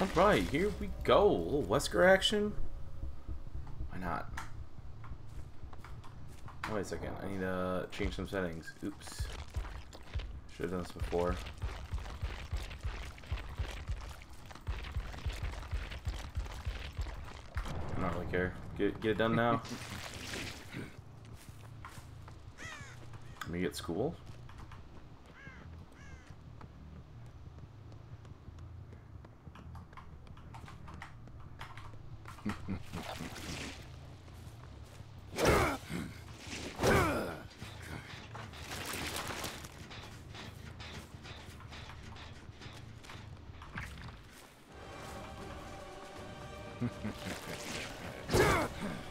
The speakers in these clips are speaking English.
Alright, here we go. A little Wesker action. Why not? Wait a second. I need to change some settings. Oops. Should have done this before. I don't really care. Get, get it done now. Let me get school.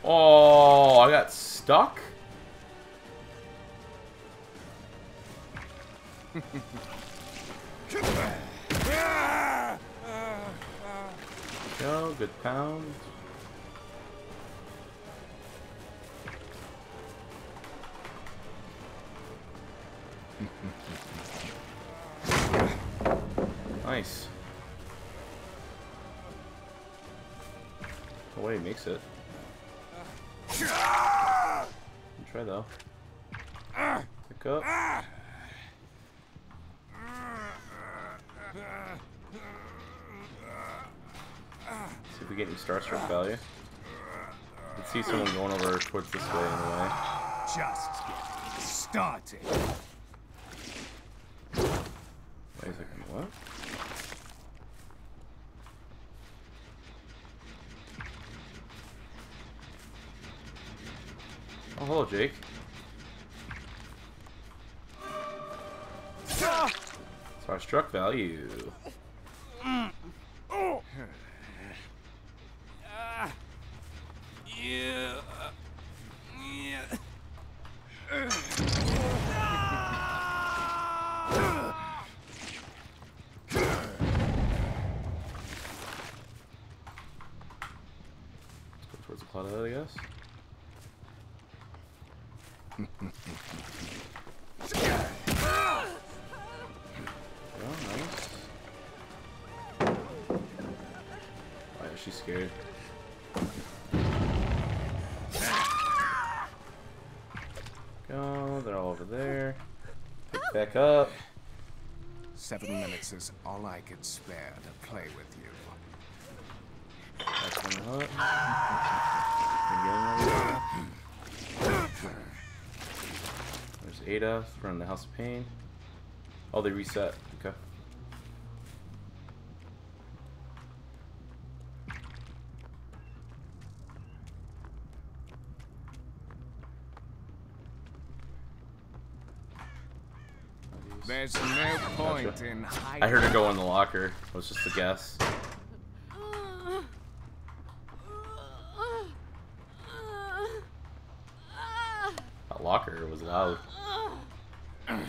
Oh, I got stuck? Go, good pound. Nice. Oh wait, makes it. Try though. Pick up. See if we get any Starstruck value. I can see someone going over towards this way anyway. Just getting started. A second, what? Oh, hello, Jake. Ah! Starstruck value. Why is she scared? Go, they're all over there. Pick oh. back up. Seven minutes is all I could spare to play with you. That's one hut. Again, right there. There's Ada from the House of Pain. Oh, they reset. Okay. There's no point in hiding. I heard her go in the locker. It was just a guess. That locker was loud. There's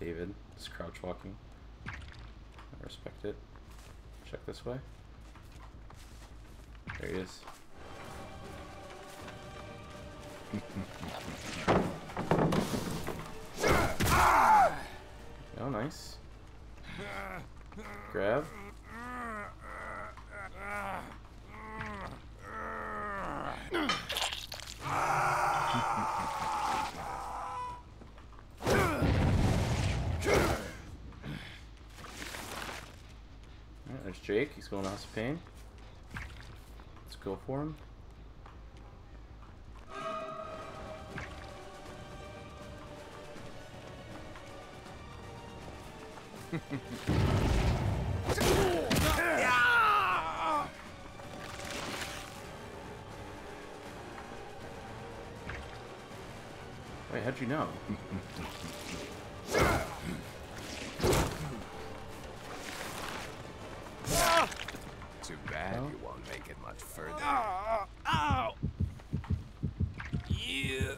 David, just crouch walking. I respect it. Check this way. There he is. Oh, nice. Grab. There's Jake. He's going to House of Pain. Let's go for him. Wait, how'd you know? Too bad Well. you won't make it much further. Ow! Yeah.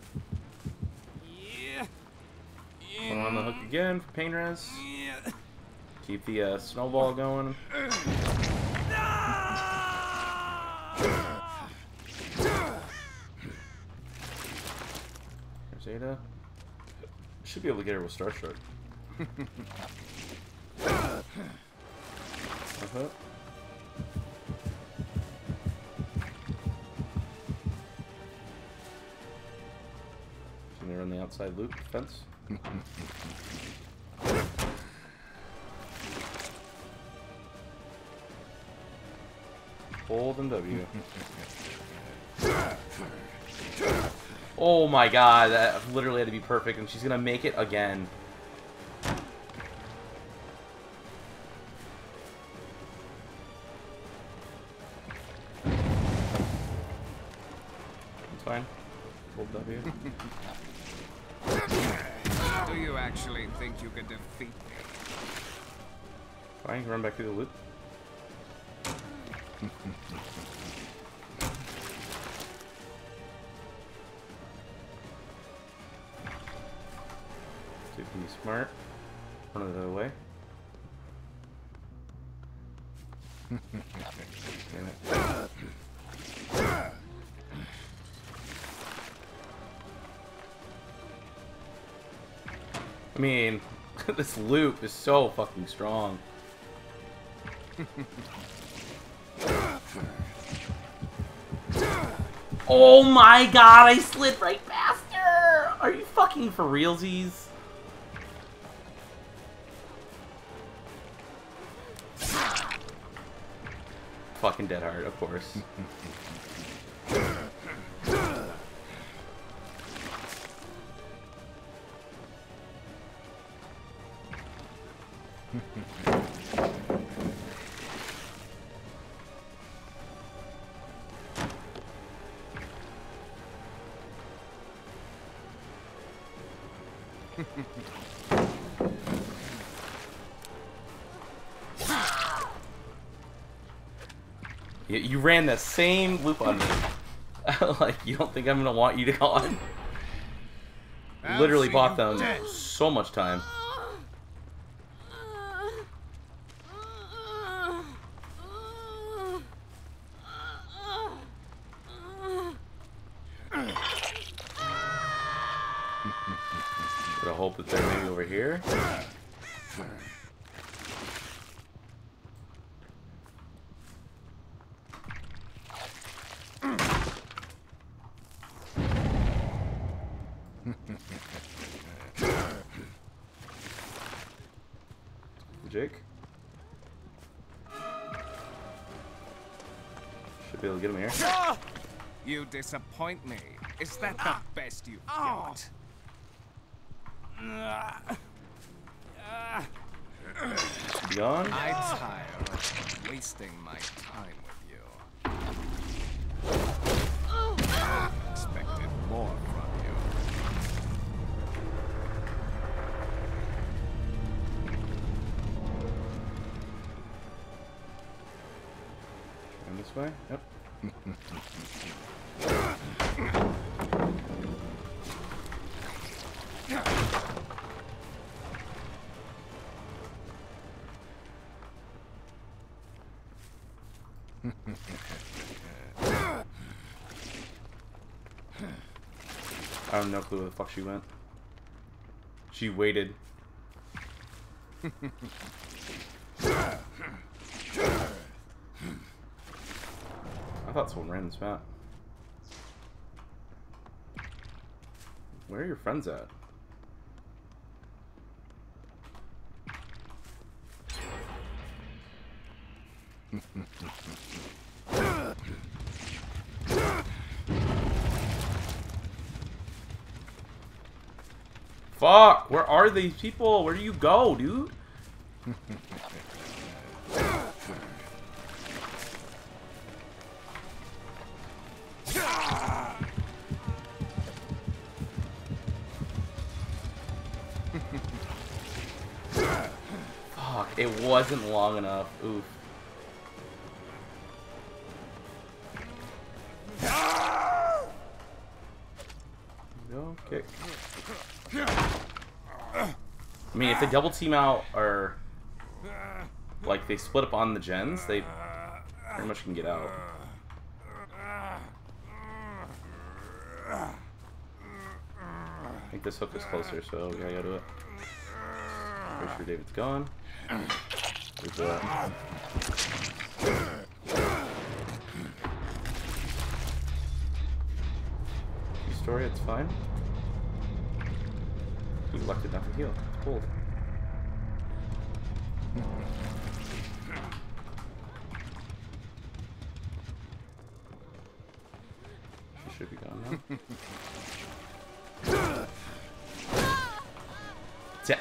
Yeah. Going on the hook again for pain res. Keep the uh, snowball going. There's Ada. Should be able to get her with Starstruck. uh-huh. So they're on the outside loop fence. Hold and W. Oh my god, that literally had to be perfect, and she's gonna make it again. It's fine. Hold W. Do you actually think you can defeat me? Fine, run back through the loop. To be smart, run it the other way. Damn it. I mean, this loop is so fucking strong. Oh my god, I slid right past her! Are you fucking for realsies? fucking dead hard, of course. You, you ran the same loop on me. like, you don't think I'm gonna want you to go on? I'll Literally bought them dead. so much time. Gotta hope that they're maybe over here. Jake? Should be able to get him here. You disappoint me. Is that the best you've Ow. got? Gone? I tire of wasting my time with you. Expected more from you. And this way? Yep. I have no clue where the fuck she went. She waited. I thought someone ran this map. Where are your friends at? Fuck! Where are these people? Where do you go, dude? Fuck, it wasn't long enough. Oof. Mean, if they double team out or like they split up on the gens, they pretty much can get out. I think this hook is closer, so we gotta go to it. Pretty sure David's gone. There's that. Story, it's fine. You elected not to heal. Should be gone now. De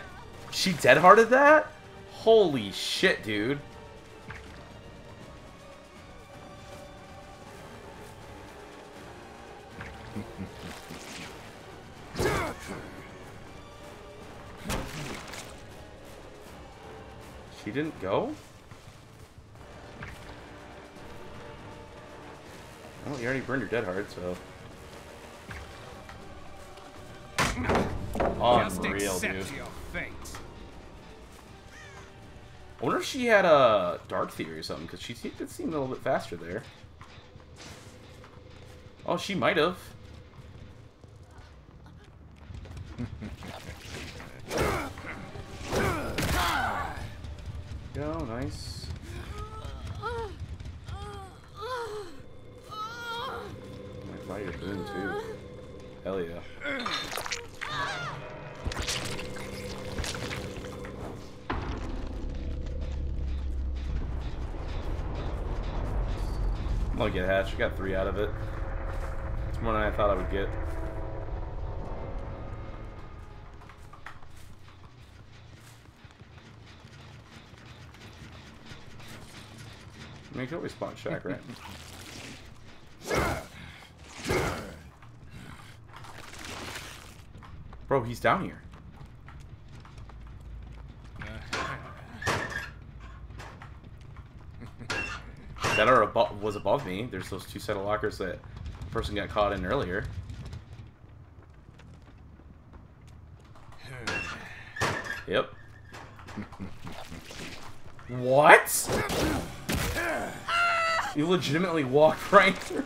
she dead-hearted that? Holy shit, dude. she didn't go? Well, you already burned your dead hard, so... Unreal, dude. I wonder if she had a dark theory or something, because she did seem a little bit faster there. Oh, she might have. Go, nice. Too. Hell yeah. I'm gonna get hatch. I got three out of it. It's more than I thought I would get. I mean, you can always spawn Shack, right? Bro, he's down here. that are above was above me. There's those two set of lockers that the person got caught in earlier. Yep. what? You legitimately walked right through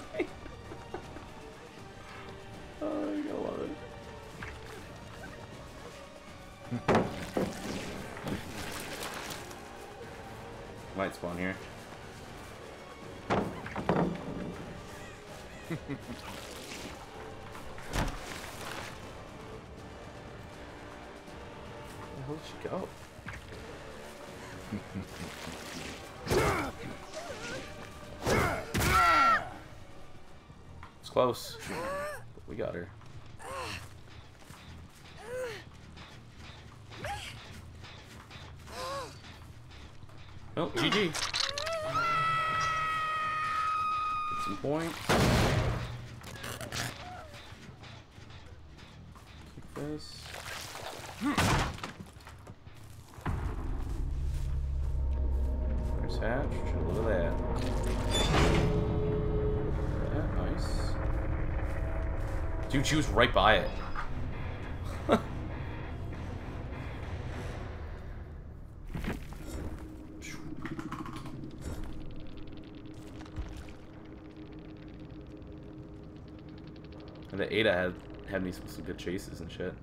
Might spawn here. Where did she go? It's close. But we got her. Oh, GG. Get some points. Keep this. There's Hatch. Look at that. Yeah, nice. Dude, she was right by it. Ada had had me some, some good chases and shit.